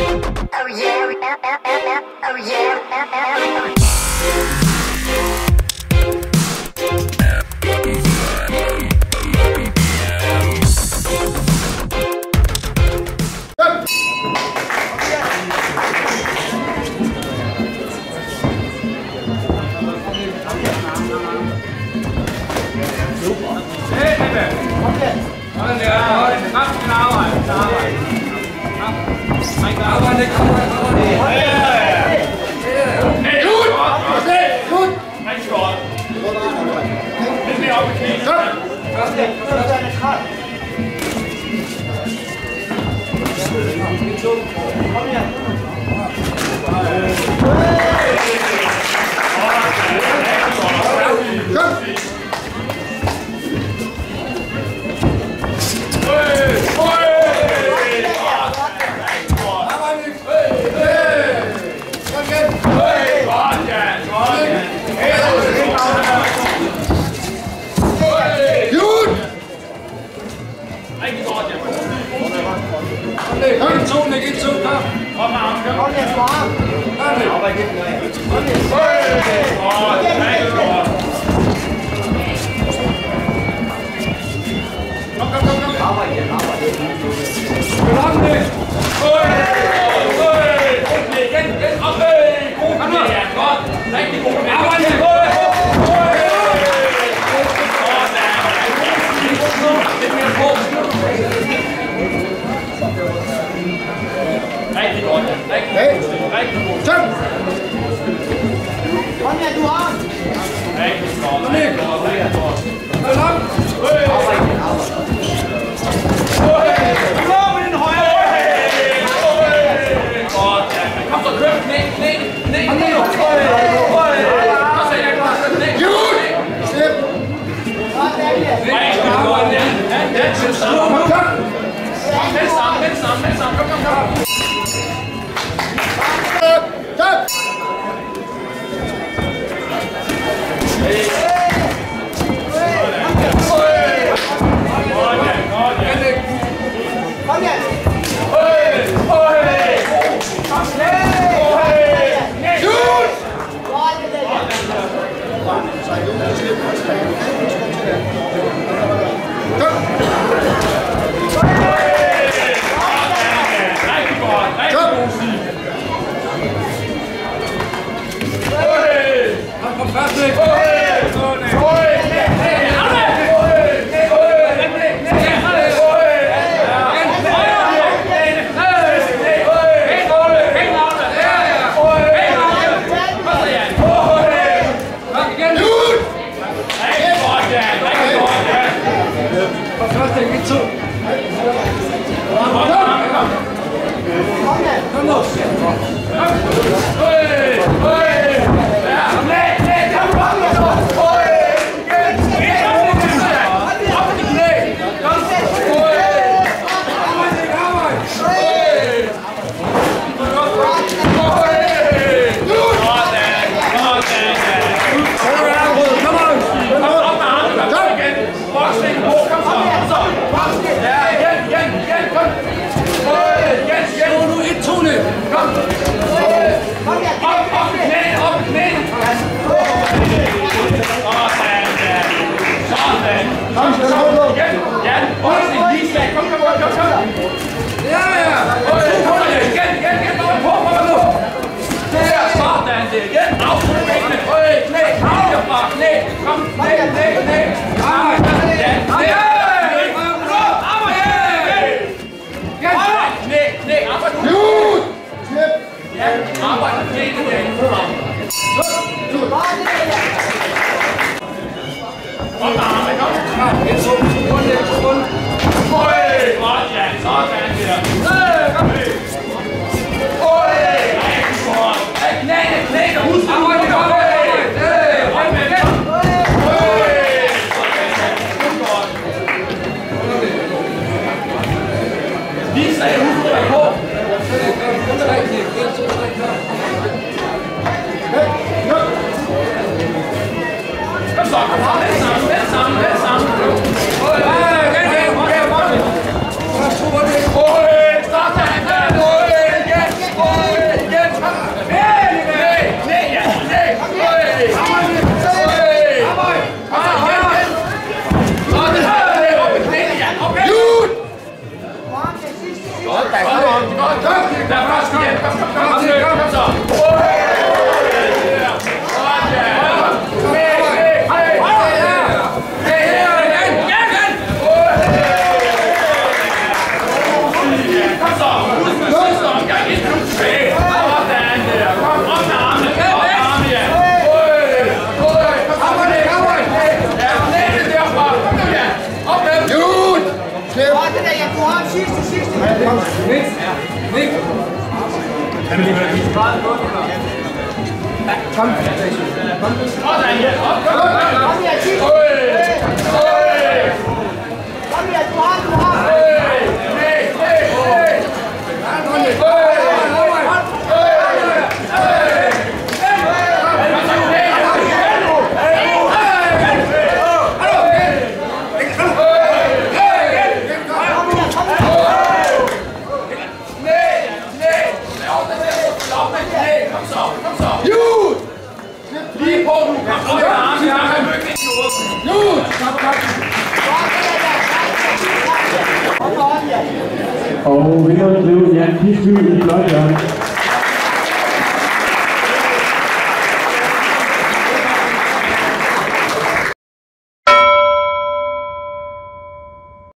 Hey, hey, hey. Okay. Warte, der. Mach genau, genau. Aber eine Kamera. này khăn chú này cái chú ta có mà không có nè quá ta này không phải cái người có nè quá này rồi nó cắm cắm cắm bảo vệ nó bảo vệ lắm đi ôi ôi ôi cái cái ông ơi cũng thắng rồi con đánh thì cũng áo anh Kom lang? Kom Mama, haben wir noch? Ja, jetzt um die Runde, Kom, kom, samen, kom, 发展，见，好，发展！Og vinder blev Jan Kisby i Blåbjerg.